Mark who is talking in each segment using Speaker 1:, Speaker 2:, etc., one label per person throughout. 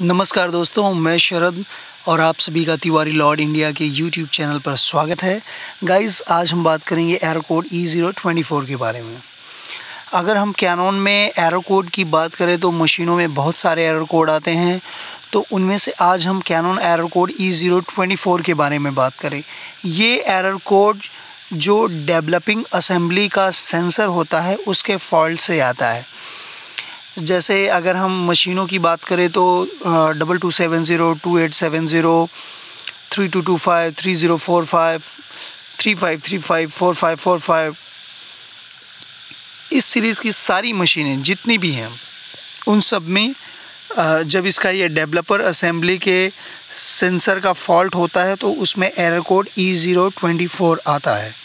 Speaker 1: नमस्कार दोस्तों, मैं शरद और आप सभी का तिवारी लॉर्ड इंडिया के यूट्यूब चैनल पर स्वागत है। गाइस आज हम बात करेंगे error code E zero twenty four के बारे में। अगर हम कैनन में एरोकोड की बात करें तो मशीनों में बहुत सारे एरोकोड आते हैं। तो उनमें से आज हम Canon error code E zero twenty four के बारे में बात करें। ये एरोकोड जो डेवलपिंग असेंबली का सेंसर होता है, उसके फॉल्ट से आता है। जैसे अगर हम मशीनों की बात करें तो double two seven zero two eight seven zero three two two five three zero four five three five three five four five four five इस सीरीज़ की सारी मशीनें जितनी भी हैं, उन सब में जब इसका ये डेवलपर असेंबली के सेंसर का फॉल्ट होता है तो उसमें error code E zero twenty four आता है।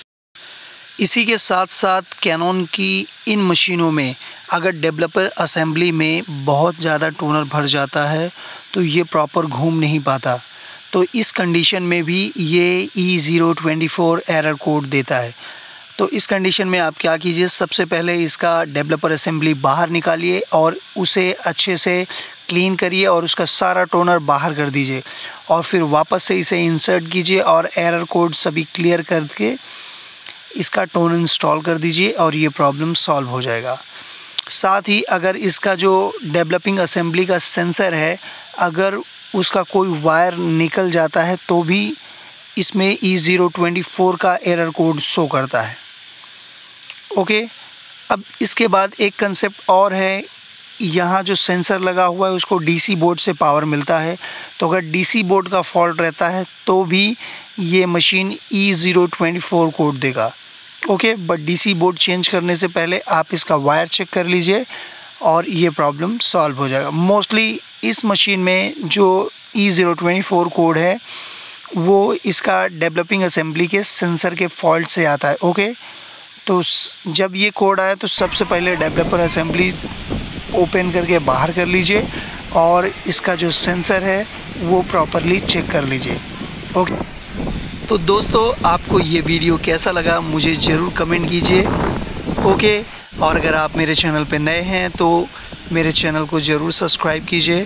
Speaker 1: इसी के साथ साथ कैनन की इन मशीनों में अगर डेवलपर असेंबली में बहुत ज़्यादा टोनर भर जाता है तो ये प्रॉपर घूम नहीं पाता। तो इस कंडीशन में भी ये E zero twenty four error code देता है। तो इस कंडीशन में आप क्या कीजिए, सबसे पहले इसका डेवलपर असेंबली बाहर निकालिए और उसे अच्छे से क्लीन करिए और उसका सारा टोनर बाहर कर दीजिए। और फिर वापस से इसे इंसर्ट कीजिए और एरर कोड सभी क्लियर करके इसका टोन इंस्टॉल कर दीजिए और ये प्रॉब्लम सॉल्व हो जाएगा। साथ ही अगर इसका जो डेवलपिंग असेंबली का सेंसर है, अगर उसका कोई वायर निकल जाता है तो भी इसमें ई ज़ीरो ट्वेंटी फोर का एरर कोड शो करता है। ओके अब इसके बाद एक कंसेप्ट और है। यहाँ जो सेंसर लगा हुआ है, उसको डीसी बोर्ड से पावर मिलता है। तो अगर डीसी बोर्ड का फॉल्ट रहता है तो भी ये machine E zero twenty four code देगा। Okay but DC board change करने से पहले आप इसका वायर चेक कर लीजिए और ये प्रॉब्लम सॉल्व हो जाएगा। मोस्टली इस मशीन में जो E zero twenty four code है, वो इसका डेवलपिंग असेंबली के सेंसर के फॉल्ट से आता है ओके तो जब ये कोड आया तो सबसे पहले डेवलपर असेंबली ओपन करके बाहर कर लीजिए और इसका जो सेंसर है वो प्रॉपरली चेक कर लीजिए ओके तो दोस्तों, आपको ये वीडियो कैसा लगा, मुझे ज़रूर कमेंट कीजिए। ओके, और अगर आप मेरे चैनल पर नए हैं तो मेरे चैनल को ज़रूर सब्सक्राइब कीजिए।